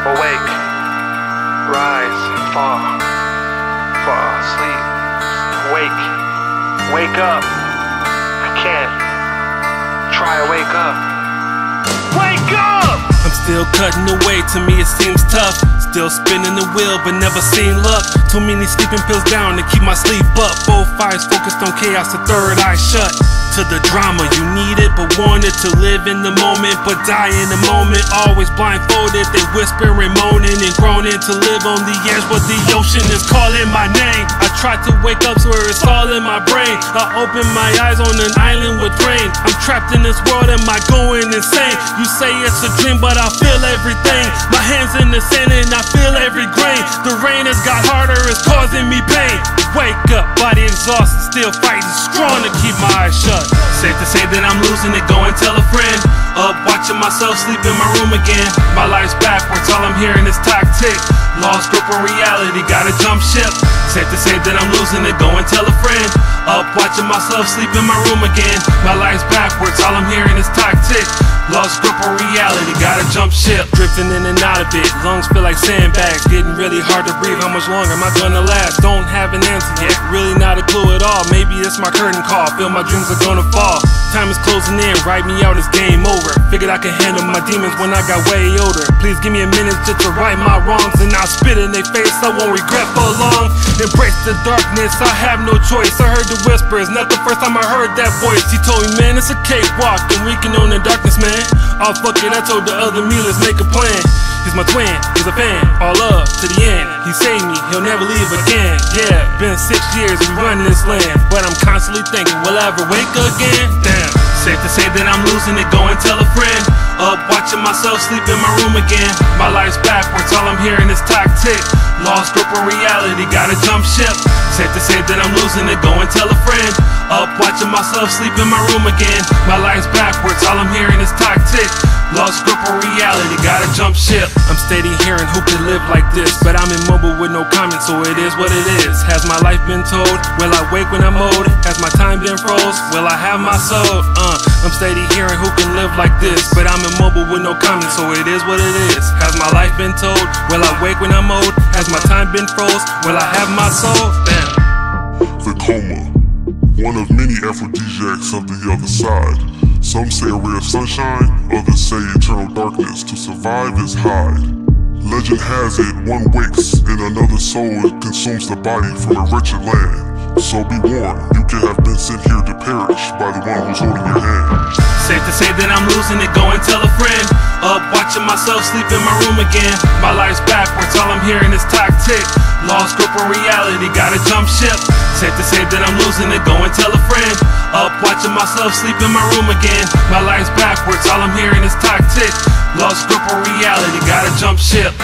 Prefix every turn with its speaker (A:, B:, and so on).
A: Awake, rise, fall, fall, sleep, wake, wake up. I can't. Try to wake up. Wake up!
B: I'm still cutting away, to me it seems tough. Still spinning the wheel, but never seen luck. Too many sleeping pills down to keep my sleep up. Both eyes focused on chaos, the third eye shut. The drama, you need it, but wanted to live in the moment, but die in the moment. Always blindfolded, they whispering, moaning, and groaning to live on the edge, but the ocean is calling my name. I try to wake up, so it's all in my brain. I open my eyes on an island with rain. I'm trapped in this world, am I going insane? You say it's a dream, but I feel everything. My hands in the sand, and I feel every grain. The rain has got harder, it's causing me pain. Wake up, body exhausted, still fighting strong to keep my eyes shut. Safe to say that I'm losing it, go and tell a friend. Up, watching myself sleep in my room again. My life's backwards, all I'm hearing is tick. Lost grip on reality, gotta jump ship. Safe to say that I'm losing it, go and tell a friend. Up, watching myself sleep in my room again. My life's backwards, all I'm hearing is tick. Reality, gotta jump ship. Drifting in and out of it, lungs feel like sandbags. Getting really hard to breathe, how much longer am I gonna last? Don't have an answer yet, really not a clue at all. Maybe it's my curtain call, feel my dreams are gonna fall. Time closing in, write me out, it's game over. Figured I could handle my demons when I got way older. Please give me a minute just to right my wrongs, and I'll spit in their face, I won't regret for long. Embrace the darkness, I have no choice. I heard the whispers, not the first time I heard that voice. He told me, man, it's a cakewalk, and we can own the darkness, man. Oh fuck it, I told the other me, let's make a plan. He's my twin, he's a fan, all up to the end. He saved me, he'll never leave again. Yeah, been six years we running this land, but I'm constantly thinking, will I ever wake again? Damn, safe to say that I'm losing it, go and tell a friend. Up, watching myself sleep in my room again. My life's backwards, all I'm hearing is tick tick. Lost grip on reality, gotta jump ship. Safe to say that I'm losing it, go and tell a friend. Up, watching myself sleep in my room again. My life's backwards, all I'm hearing is. Grip on reality, gotta jump ship. I'm steady hearing who could live like this, but I'm immobile with no comment, so it is what it is. Has my life been told? Will I wake when I'm old? Has my time been froze? Will I have my soul? Uh, I'm steady hearing who can live like this, but I'm immobile with no comment, so it is what it is. Has my life been told? Will I wake when I'm old? Has my time been froze? Will I have my soul? Damn.
C: The coma, one of many aphrodisiacs of the other side. Some say a ray of sunshine, others say eternal darkness. To survive is hide. Legend has it, one wakes and another soul consumes the body from a wretched land. So be warned, you can have been sent here to perish by the one who's holding your hand.
B: Safe to say that I'm losing it, go and tell a friend. Up, watching myself sleep in my room again. My life's backwards, all I'm hearing is tick. Lost grip on reality, gotta jump ship. Safe to say that I'm losing it, go and tell a friend. Up, watching myself sleep in my room again. My life's backwards, all I'm hearing is tick. Lost grip on reality, gotta jump ship.